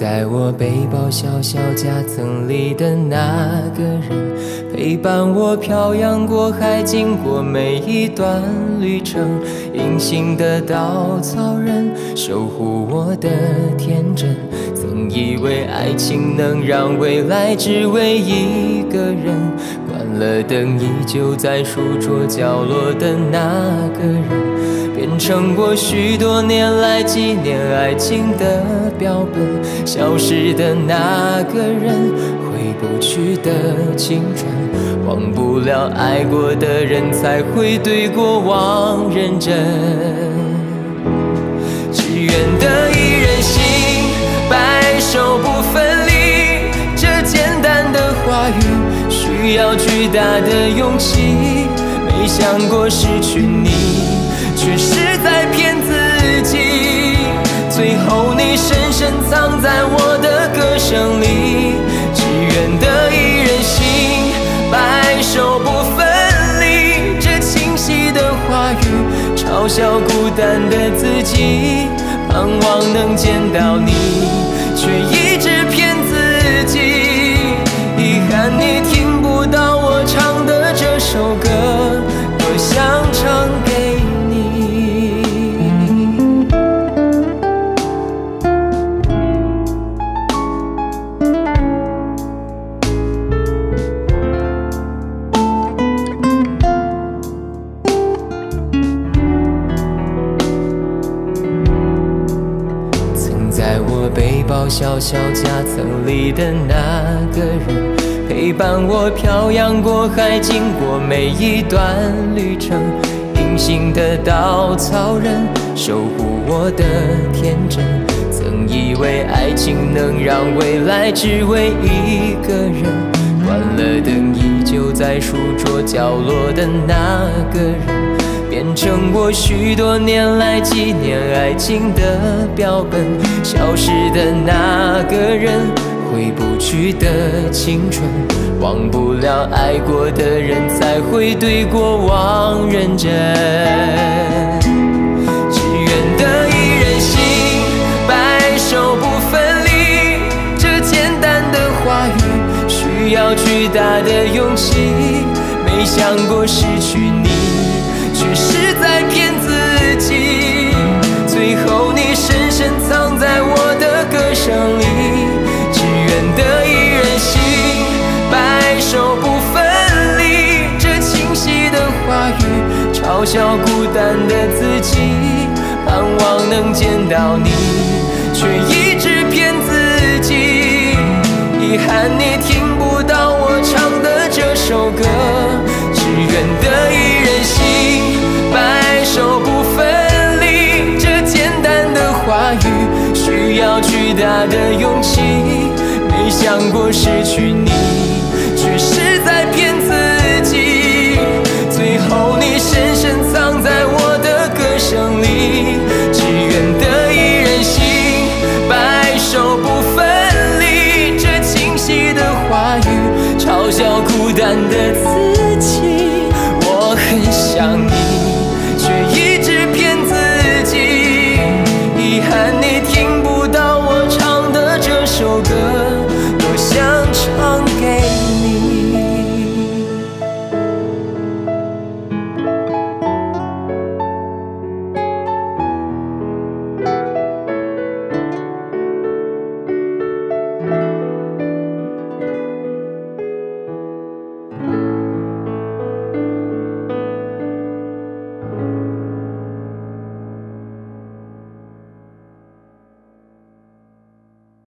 在我背包小小夹层里的那个人，陪伴我漂洋过海，经过每一段旅程。隐形的稻草人，守护我的天真。曾以为爱情能让未来只为一个人，关了灯依旧在书桌角落的那个人。变成我许多年来纪念爱情的标本，消失的那个人，回不去的青春，忘不了爱过的人，才会对过往认真。只愿得一人心，白首不分离。这简单的话语，需要巨大的勇气。没想过失去你。却是在骗深藏在我的歌声里。只愿得一人心，白首不分离。这清晰的话语，嘲笑孤单的自己，盼望能见到你，却抱小小夹层里的那个人，陪伴我漂洋过海，经过每一段旅程。隐形的稻草人，守护我的天真。曾以为爱情能让未来只为一个人，关了灯依旧在书桌角落的那个人。变成我许多年来纪念爱情的标本，消失的那个人，回不去的青春，忘不了爱过的人，才会对过往认真。只愿得一人心，白首不分离。这简单的话语，需要巨大的勇气。没想过失去你。却是在骗自己，最后你深深藏在我的歌声里。只愿得一人心，白首不分离。这清晰的话语，嘲笑孤单的自己，盼望能见到你，却一直骗自己。遗憾你听不到我唱的这首歌，大的勇气，没想过失去你，却是在骗自己。最后你深深藏在我的歌声里，只愿得一人心，白首不分离。这清晰的话语，嘲笑孤单的自己。